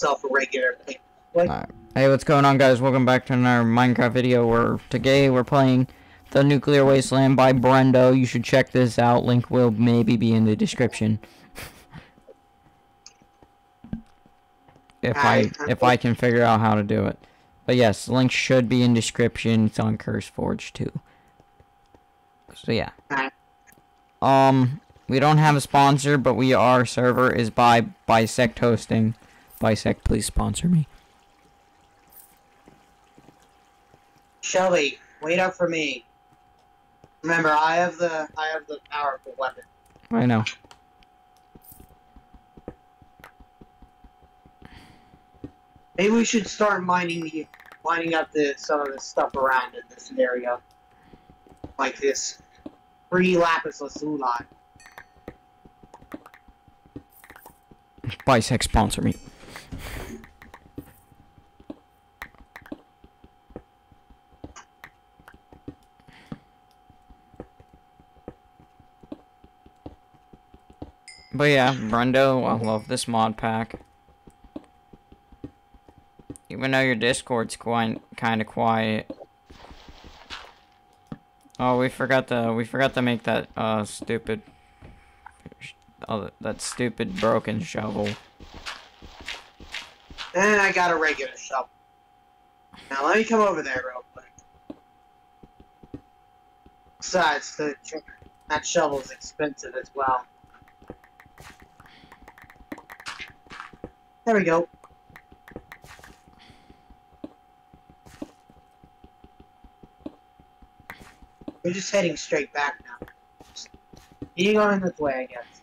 myself a regular. Like, Alright. Hey, what's going on, guys? Welcome back to another Minecraft video. Where today we're playing the Nuclear Wasteland by Brendo. You should check this out. Link will maybe be in the description. if I if I can figure out how to do it. But yes, link should be in description. It's on CurseForge too. So yeah. Um, we don't have a sponsor, but we our server is by Bisect Hosting. Bisect, please sponsor me. Shelby, wait up for me. Remember, I have the I have the powerful weapon. I know. Maybe we should start mining the mining up the some of the stuff around in this area, like this free lapis lazuli. Bisect sponsor me. But yeah, Brendo, I love this mod pack. Even though your Discord's quite kind of quiet. Oh, we forgot to we forgot to make that uh stupid oh, that stupid broken shovel. And I got a regular shovel. Now let me come over there real quick. Besides, the that shovel is expensive as well. There we go. We're just heading straight back now. You going this way, I guess.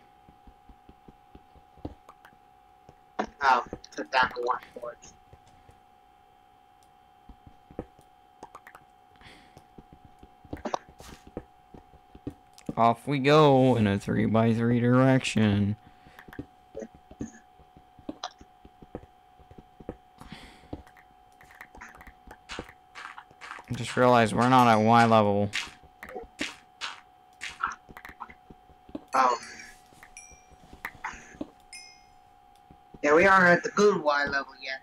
Oh, down the one torch. Off we go in a 3 by 3 direction. I just realized we're not at Y level. Oh. We aren't at the good Y level yet.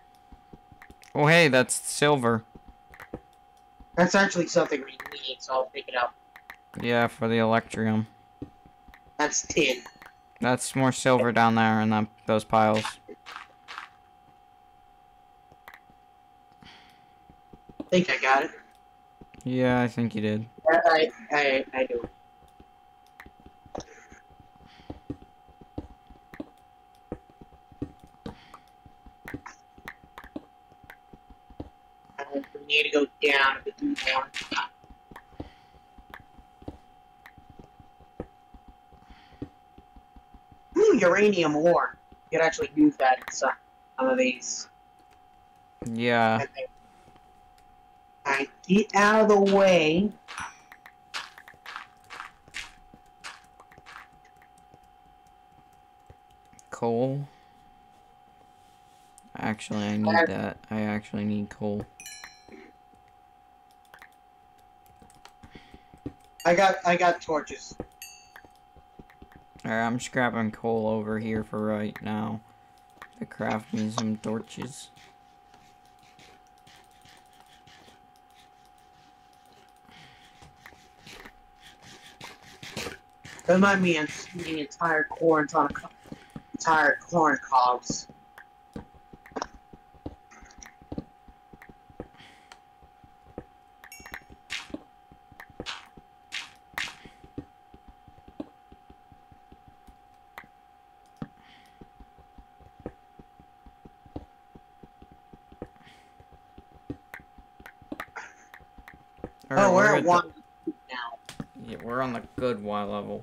Oh hey, that's silver. That's actually something we need, so I'll pick it up. Yeah, for the electrum. That's tin. That's more silver down there in that, those piles. I think I got it. Yeah, I think you did. I, I, I, I do. And we need to go down a bit more. Ooh, uranium ore. You could actually use that in some, of these. Yeah. Alright, get out of the way. Coal. Actually, I need that. I actually need coal. I got I got torches. Alright, I'm scrapping coal over here for right now. To craft me some torches. Remind me of eating entire corns on a entire corn cobs. Alright, we're at at the- one now. Yeah, we're on the good Y level.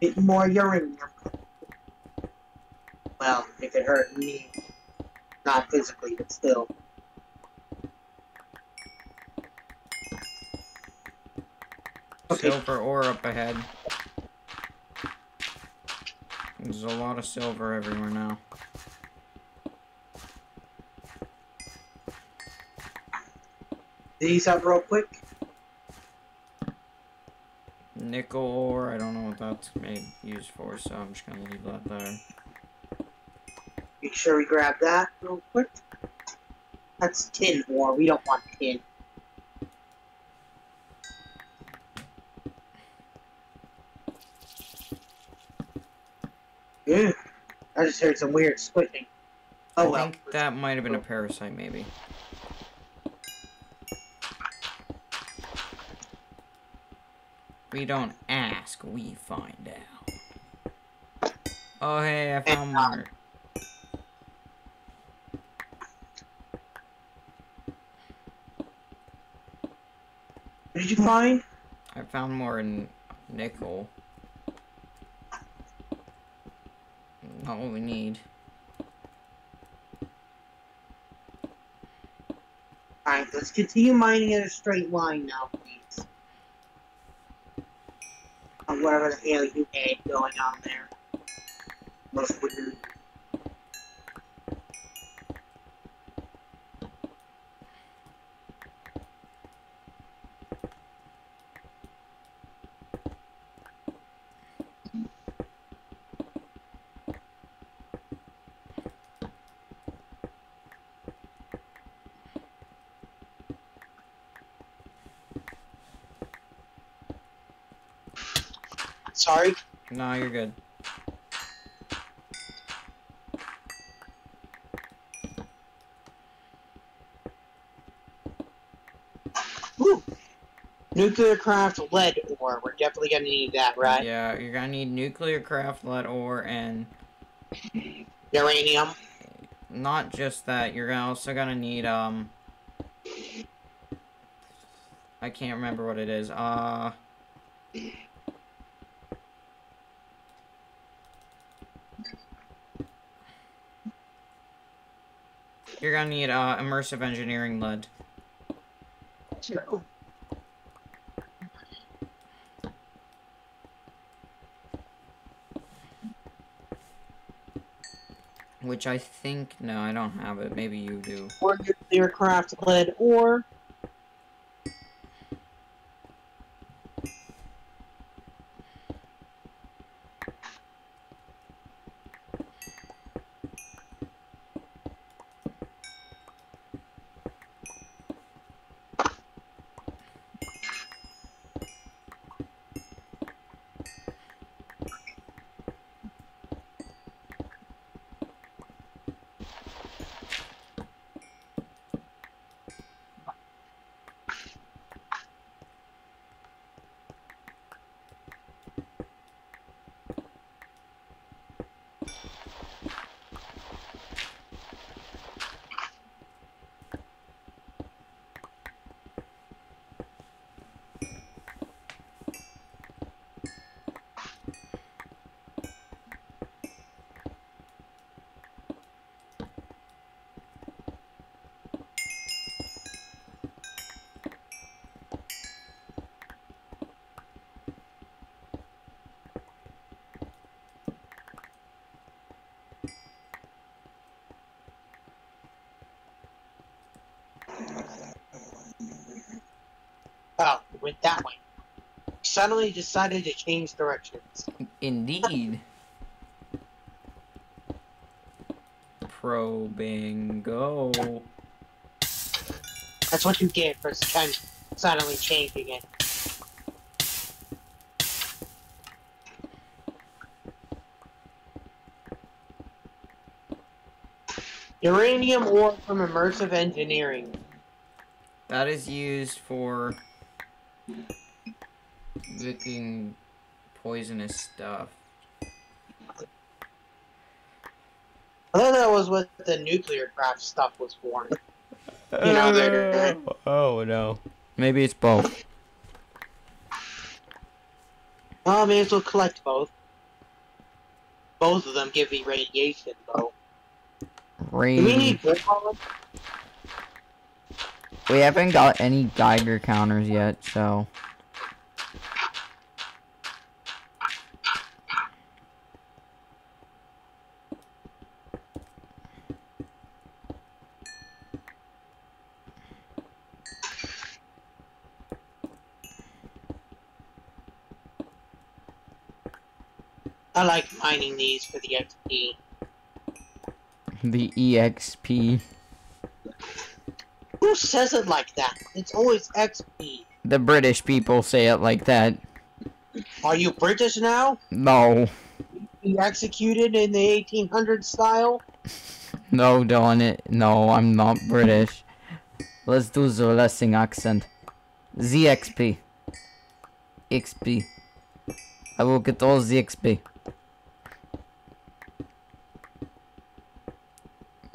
Bit more uranium. Well, if it hurt me, not physically, but still. Okay. Silver ore up ahead. There's a lot of silver everywhere now. These up real quick. nickel ore. I don't know what that's made used for, so I'm just gonna leave that there. Make sure we grab that real quick. That's tin ore. We don't want tin. Yeah. I just heard some weird squishing. Oh I well. think that might have been a parasite, maybe. We don't ask, we find out. Oh hey, I found more. Um, what did you find? I found more in nickel. Not what we need. Alright, let's continue mining in a straight line now, please. Whatever the hell you had going on there. Most weird. Sorry. No, you're good. Woo! Nuclear craft lead ore. We're definitely gonna need that, right? Yeah, you're gonna need nuclear craft lead ore and Uranium. not just that, you're also gonna need um I can't remember what it is. Uh You're gonna need uh immersive engineering lead. Which I think no, I don't have it. Maybe you do. Or nuclear craft lead ore. Oh, it went that way. Suddenly decided to change directions. Indeed. Probing go. That's what you get for kind of suddenly changing it. Uranium ore from immersive engineering. That is used for making poisonous stuff. I thought that was what the nuclear craft stuff was for. You know, uh, they're- Oh no. Maybe it's both. Oh, may as well collect both. Both of them give me radiation, though. Do we need boron? We haven't got any Geiger counters yet, so. I like mining these for the XP. The EXP. Who says it like that? It's always XP. The British people say it like that. Are you British now? No. You executed in the 1800s style? No, darn it. No, I'm not British. Let's do the Lessing accent. ZXP. XP. I will get all the XP.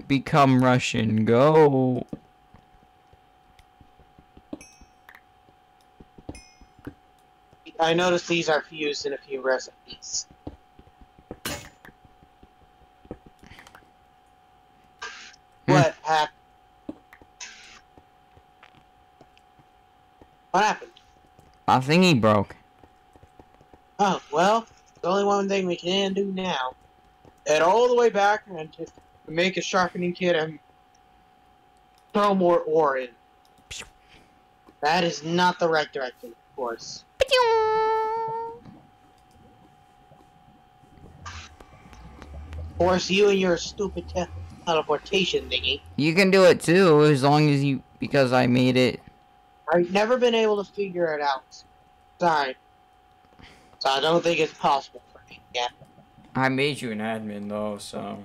Become Russian. Go. I noticed these are used in a few recipes. Hmm. What happened? What happened? My thingy broke. Oh, well, the only one thing we can do now. Head all the way back and just make a sharpening kit and throw more ore in. That is not the right direction, of course. Of course, you and your stupid te- teleportation thingy. You can do it too, as long as you, because I made it. I've never been able to figure it out. Sorry. So I don't think it's possible for me yet. I made you an admin though, so.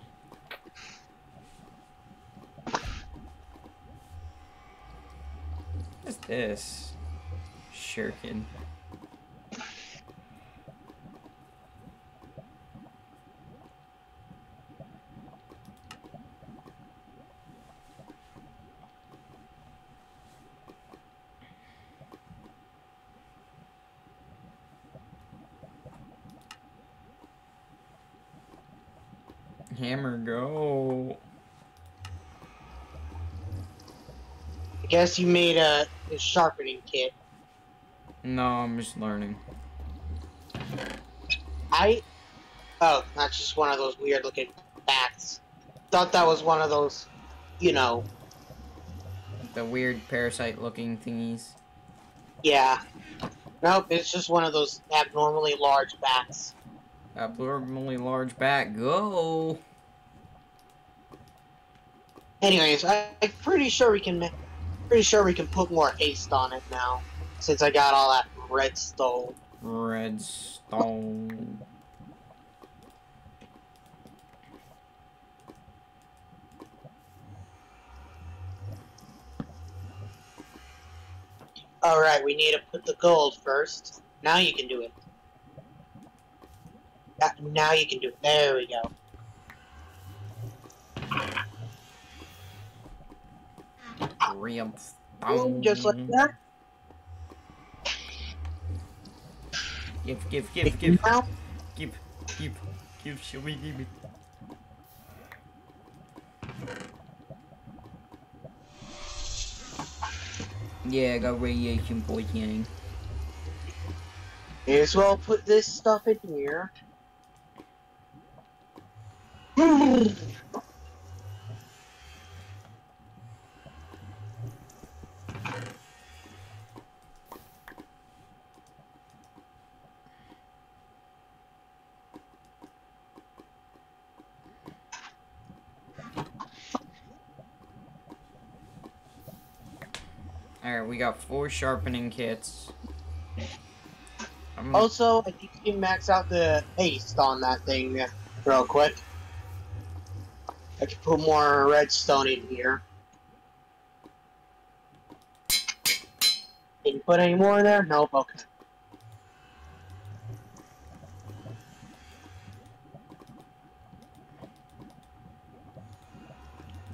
What's this? Shuriken. Hammer, go. I guess you made a, a sharpening kit. No, I'm just learning. I. Oh, that's just one of those weird looking bats. Thought that was one of those, you know, The weird parasite looking thingies. yeah. Nope, it's just one of those abnormally large bats. Abnormally large bat, go! Anyways, I, I'm pretty sure we can. Pretty sure we can put more haste on it now, since I got all that redstone. Redstone. All right, we need to put the gold first. Now you can do it. Now you can do it. There we go. Redstone. Just like that. Give, give, give, give, Now, give, give, give, shall we give it? Yeah, I got radiation poisoning. may as well put this stuff in here. Alright, we got four sharpening kits. I'm- Also, I think you can max out the haste on that thing real quick. I can put more redstone in here. Didn't put any more in there? Nope, okay.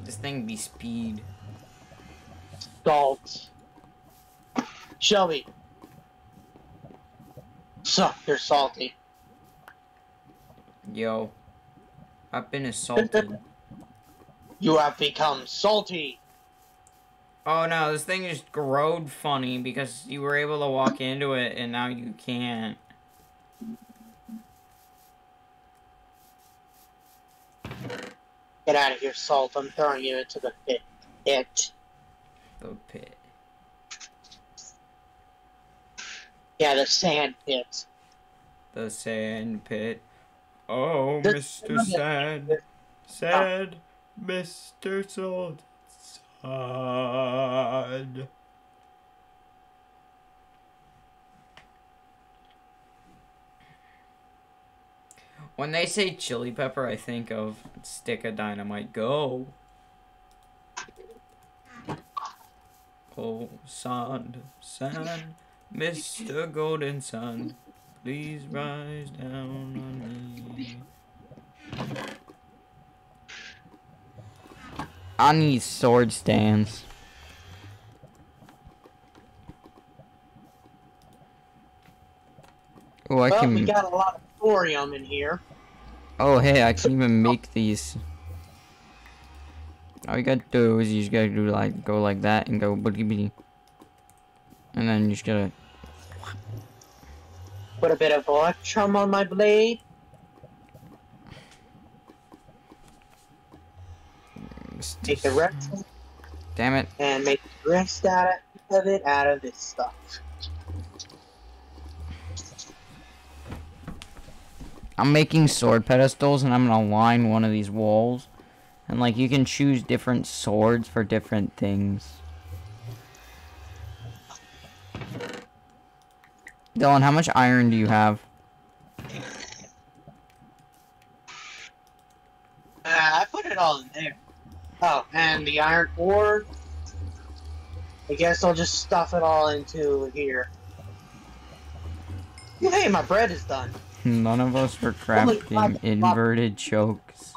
this thing be speed. Salt. Shelby. Suck, you're salty. Yo. I've been assaulted. You have become salty. oh no, this thing just growed funny because you were able to walk into it and now you can't. Get out of here, salt. I'm throwing you into the pit. It. The pit. Yeah, the sand pit. The sand pit. Oh, This- Mr. Sad, sad, Mr. Sold, sad. When they say chili pepper, I think of stick of dynamite. Go. Oh, sand, sand, Mr. Golden Sun, please rise down on me. I need sword stands. Oh, I well, can. we got a lot of thorium in here. Oh, hey, I can even make these. All you gotta do is you just gotta do like go like that and go boogie bitty, and then you just gotta. Put a bit of electrum on my blade. Take the rest Damn it! and make the rest out of it out of this stuff. I'm making sword pedestals, and I'm gonna line one of these walls, and like you can choose different swords for different things. Dylan, how much iron do you have? Uh, I put it all in there. Oh, and the iron ore. I guess I'll just stuff it all into here. Hey, my bread is done. None of us were crafting inverted chokes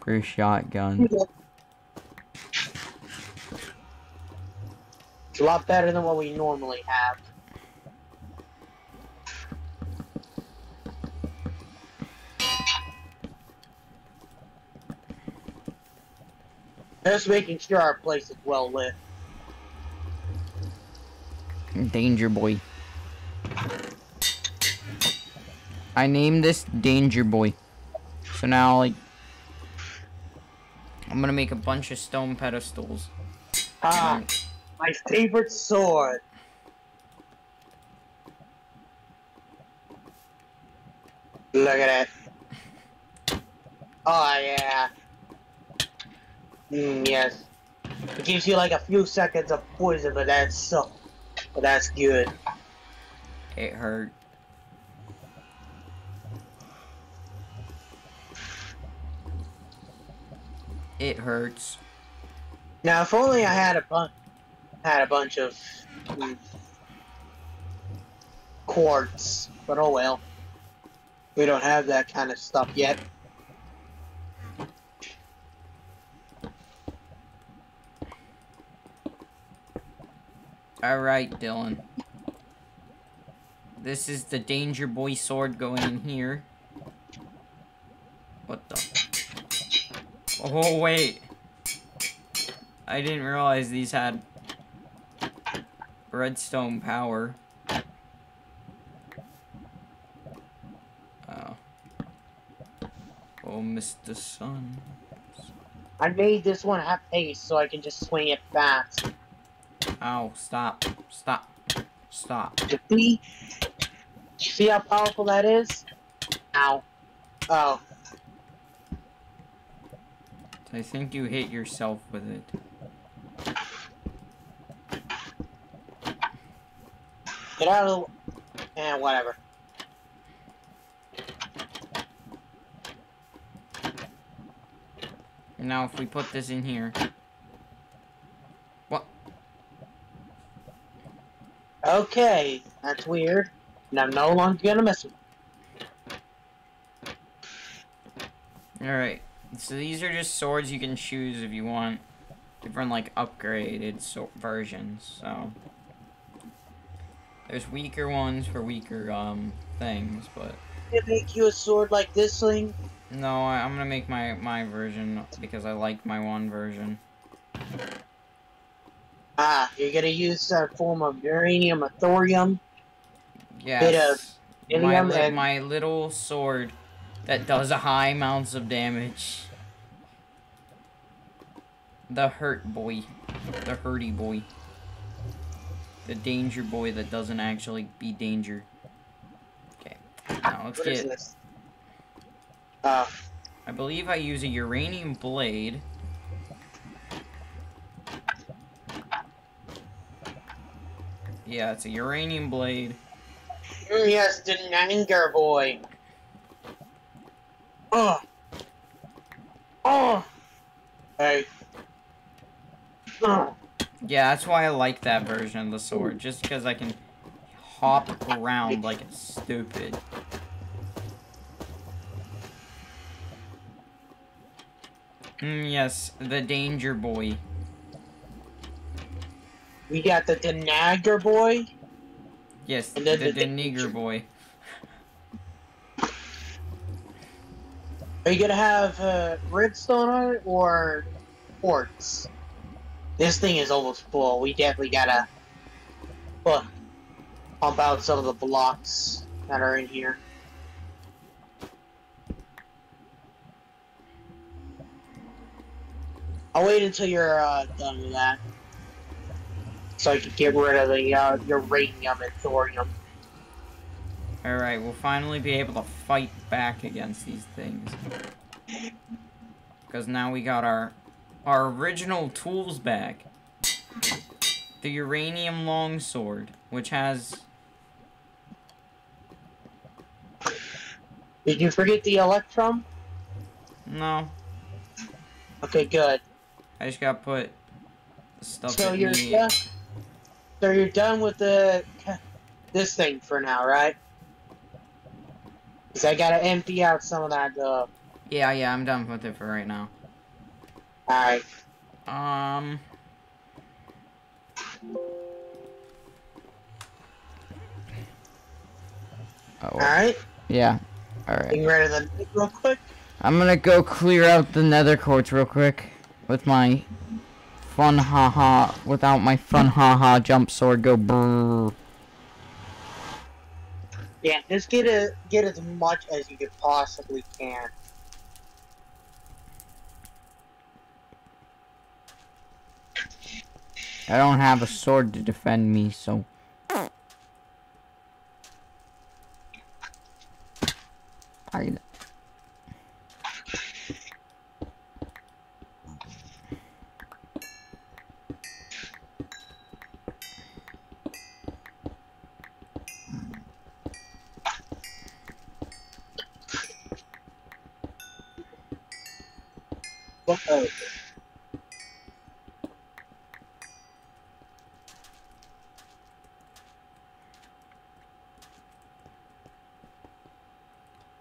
for shotgun. It's a lot better than what we normally have. Just making sure our place is well lit. Danger Boy. I named this Danger Boy. So now, like, I'm gonna make a bunch of stone pedestals. Ah, my favorite sword. Look at it. Oh yeah. Mm, yes. It gives you like a few seconds of poison, but that's so. But that's good. It hurt. It hurts. Now, if only I had a bunch, had a bunch of mm, quartz, but oh well. We don't have that kind of stuff yet. Alright, Dylan. This is the Danger Boy sword going in here. What the? Oh, wait. I didn't realize these had redstone power. Oh. Oh, Mr. Sun. I made this one half pace so I can just swing it fast. Ow, stop. Stop. Stop. See? See how powerful that is? Ow. Oh. I think you hit yourself with it. Get out of the... Eh, whatever. And now if we put this in here. Okay, that's weird. And I'm no longer gonna mess with Alright. So these are just swords you can choose if you want different like upgraded so versions, so there's weaker ones for weaker um things, but Can I make you a sword like this thing? no, I, I'm gonna make my my version because I like my one version. Ah, you're gonna use a form of uranium or thorium? Yes. my, ilium li- and- my little sword that does a high amounts of damage. The hurt boy. The hurty boy. The danger boy that doesn't actually be danger. Okay. Now let's What get? Uh, I believe I use a uranium blade. Yeah, it's a uranium blade. mm, yes, the anger boy. Oh. Oh. Hey. Oh. Yeah, that's why I like that version of the sword, just because I can hop around like it's stupid. Mm, yes, the danger boy. We got the Denager boy. Yes, the, And then the, the nigger boy. Are you gonna have uh, redstone on it or quartz? This thing is almost full. We definitely gotta well, pump out some of the blocks that are in here. I'll wait until you're uh, done with that, so I can get rid of the uh, uranium and thorium. Alright, we'll finally be able to fight back against these things. Because now we got our our original tools back. The uranium longsword, which has Did you forget the electrum? no. Okay, good. I just gotta put stuff So need. done. So you're done with the this thing for now, right? Cause I gotta empty out some of that. Uh, Yeah, yeah, I'm done with it for right now. all right. Um. Oh, All right. yeah. Alright. Getting rid of the real quick. I'm gonna go clear out the nether quartz real quick with my fun haha without my fun haha jump sword go brrr. Yeah, just get a get as much as you could possibly can. I don't have a sword to defend me, so I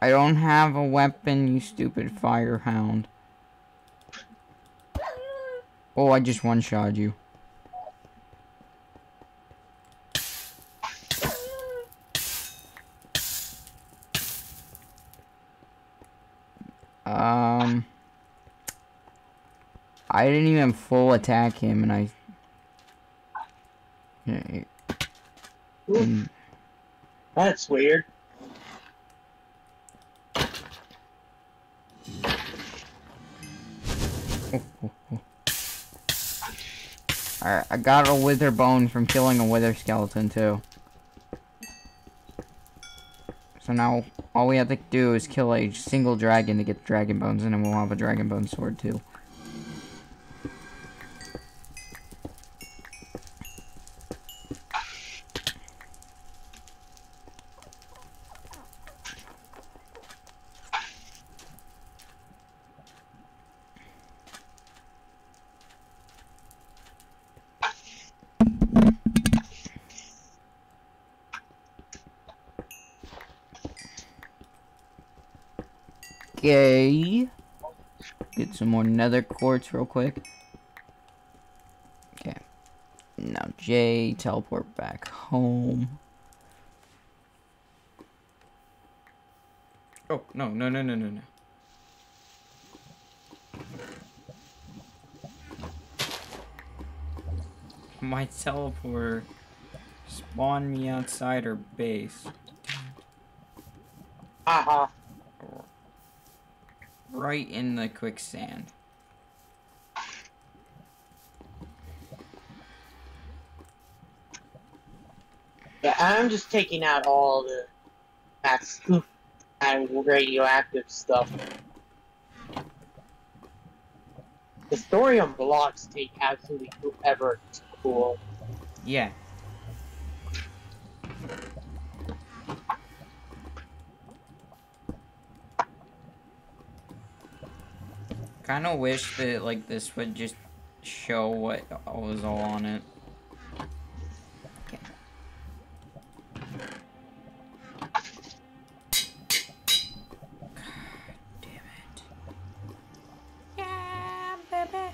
I don't have a weapon, you stupid fire hound. Oh, I just one-shot you. I didn't even full attack him, and I... And- That's weird. Alright, I got a wither bone from killing a wither skeleton too. So now all we have to do is kill a single dragon to get dragon bones and then we'll have a dragon bone sword too. Okay. Get some more nether quartz real quick. Okay. Now Jay, teleport back home. Oh, no, no, no, no, no, no. My teleporter spawned me outside her base. Haha. Right in the quicksand. Yeah, I'm just taking out all the that's of radioactive stuff. The story on blocks take absolutely forever. It's cool. Yeah. Kind of wish that like this would just show what was all on it. Okay. God damn it. Yeah, baby.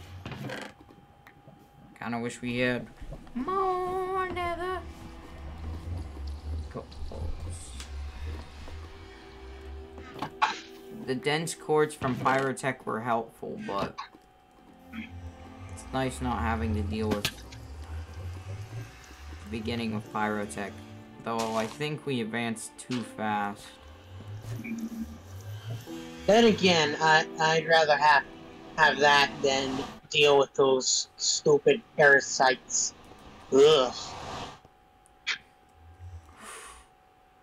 Kind of wish we had more nether. The dense cords from Pyrotech were helpful, but it's nice not having to deal with the beginning of Pyrotech. Though I think we advanced too fast. Then again, I I'd rather have have that than deal with those stupid parasites. Ugh.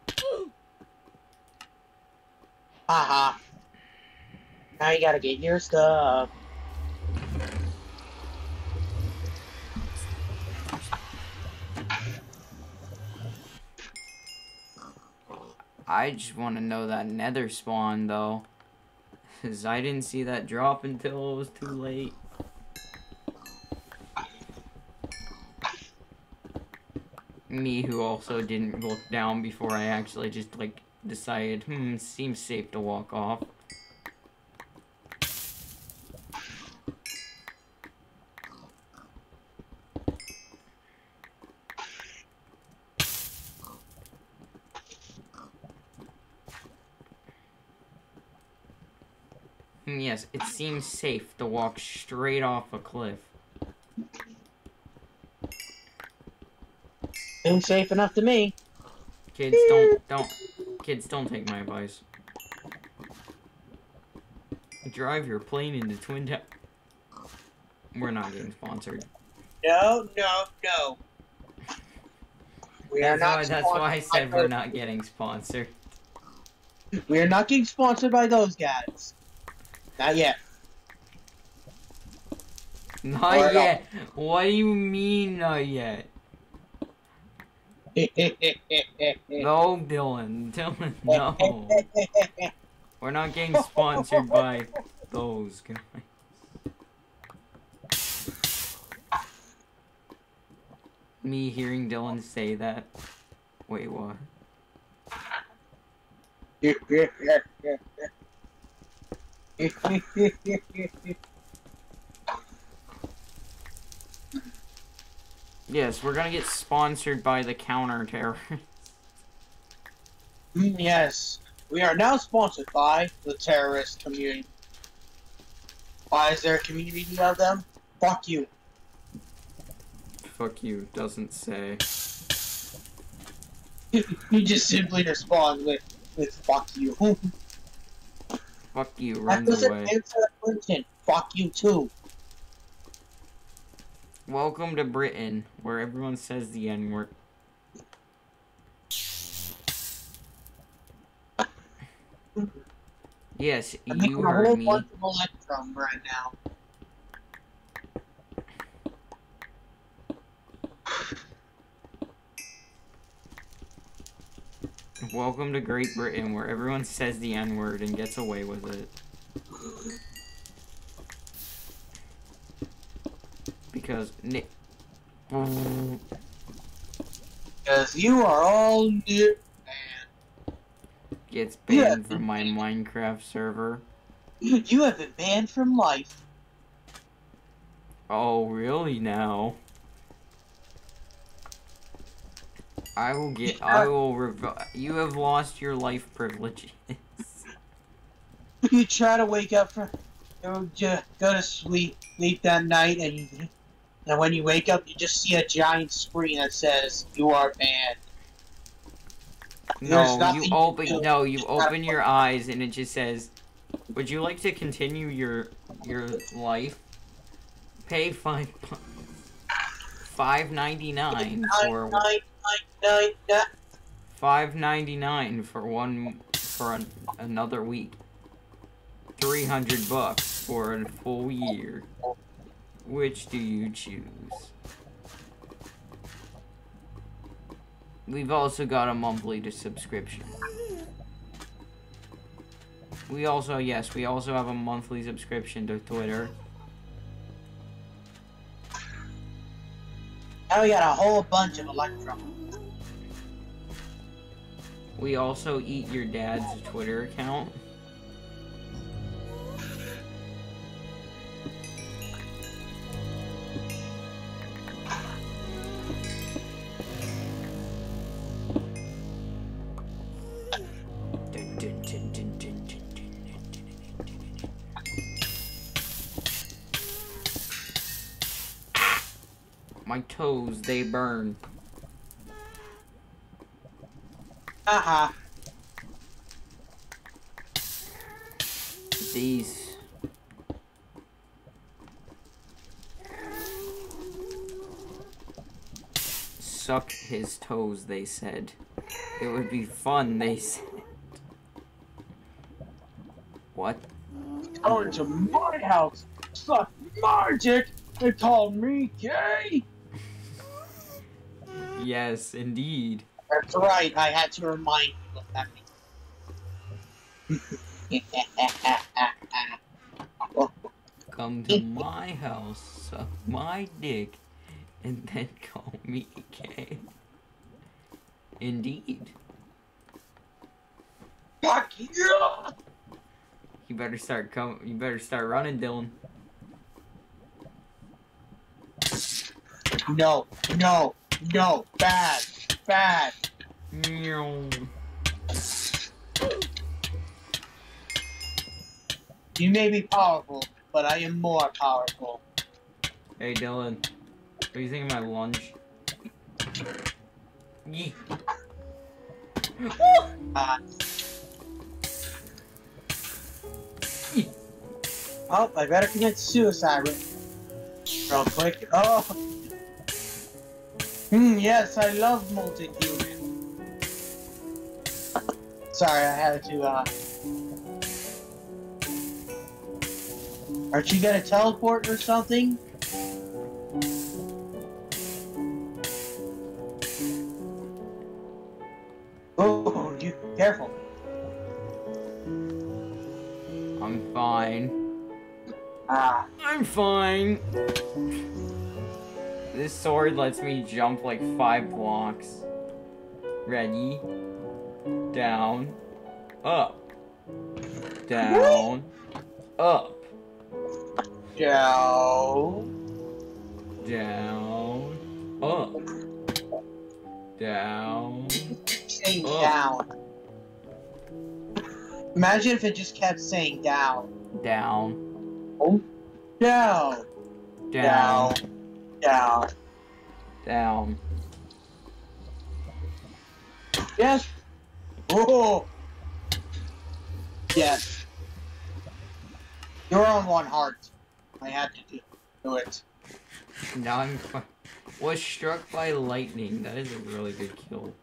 Haha. Now you gotta get your stuff. I just want to know that nether spawn, though. Because I didn't see that drop until it was too late. Me, who also didn't look down before I actually just, like, decided, hmm, seems safe to walk off. Hmm, Yes, it seems safe to walk straight off a cliff. Seems safe enough to me. Kids, don't, don't, kids, don't take my advice. Drive your plane into Twin Tower. We're not getting sponsored. No, no, no. We are That's not. why, that's why I said we're not getting sponsored. We are not getting sponsored by those guys. Not yet. Not Or not. yet. What do you mean, not yet? No, Dylan. Dylan, no. We're not getting sponsored by those guys. Me hearing Dylan say that. Wait, what? Yes, we're gonna get sponsored by the counter terror. Mm, yes, we are now sponsored by the terrorist community. Why is there a community of them? Fuck you. Fuck you, doesn't say. you just simply respond with, with fuck you. Fuck you, run away. that doesn't answer the question. Fuck you too. Welcome to Britain, where everyone says the N word. Yes, I'm you heard me. bunch of electrum right now. Welcome to Great Britain, where everyone says the N word and gets away with it. Because Nick. Because you are all new, man. gets banned from my Minecraft server. You have been banned from life. Oh, really now? I will get. I will rev. You have lost your life privileges. You try to wake up from, you go to sleep, sleep that night, and you, and when you wake up, you just see a giant screen that says you are banned. No, you you open. do. No, you open your eyes and it just says, "Would you like to continue your your life? Pay five five ninety nine for five ninety nine for one for an, another week. 300 bucks for a full year. Which do you choose? We've also got a monthly to subscription. We also, yes, we also have a monthly subscription to Twitter. Now we got a whole bunch of Electrum. We also eat your dad's Twitter account. My toes, they burn. Haha. These. Suck his toes, they said. It would be fun, they said. What? Going to my house, suck my dick, and call me gay. Yes, indeed. That's right. I had to remind you what that. Come to my house, suck my dick, and then call me gay. Indeed. Fuck you! You better start com- you better start running, Dylan. No, no, no, bad, bad. Meow. You may be powerful, but I am more powerful. Hey Dylan, what do you think of my lunch? Yee. Uh, oh, I better commit suicide real quick. Oh. Hmm, yes, I love molten human. Sorry, I had to, uh... Aren't you gonna teleport or something? Sword lets me jump like five blocks. Ready? Down. Up. Down. Up. Joe. Down. Up. Down. Saying Oh. down. Imagine if it just kept saying down. Down. Down. Down. Down. Down. Yes. Oh. Yes. You're on one heart. I had to do, do it. Now I'm was struck by lightning. That is a really good kill.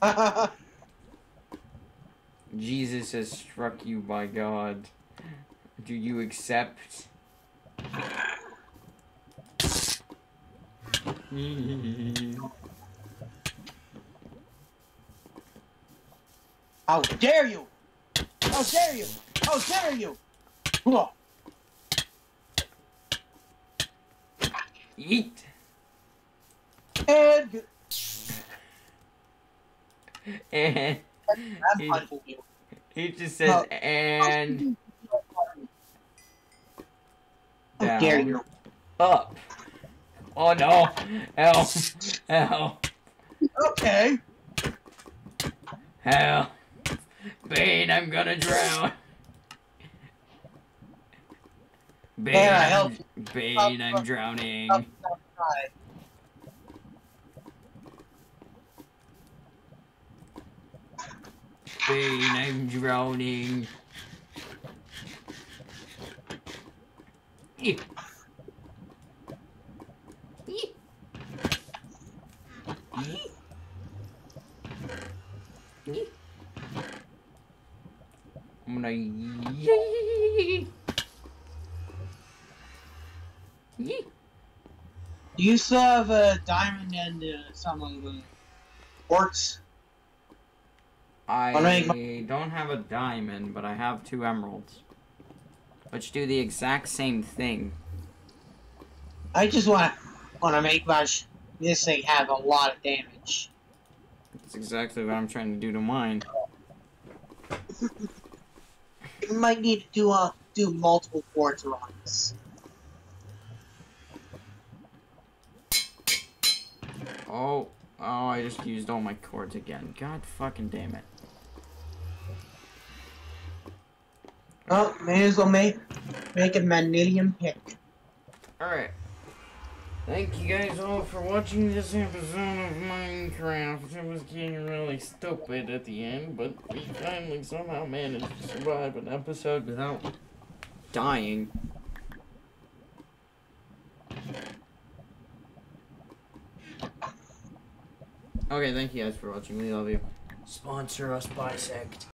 Jesus has struck you by God. Do you accept? Mm. How dare you! How dare you! How dare you! Huh. Eat. And. And He- he just says Oh. and How dare you! up. Oh no! Help! Help! Okay. Help! Bane, I'm gonna drown. Bane, There, I I'm- helped Bane, I'm drowning. Bane, I'm drowning. I'm gonna You still have a diamond and uh, some of the quartz. I don't have a diamond, but I have two emeralds. Which do the exact same thing. I just want to want to make much this thing have a lot of damage. That's exactly what I'm trying to do to mine. You might need to do uh, do multiple quartz runs. Oh, oh, I just used all my quartz again. God fucking damn it. Oh, may as well make make a magnesium pick. Alright. Thank you guys all for watching this episode of Minecraft. It was getting really stupid at the end, but we finally somehow managed to survive an episode without dying. Okay, thank you guys for watching. We love you. Sponsor us, Bisect.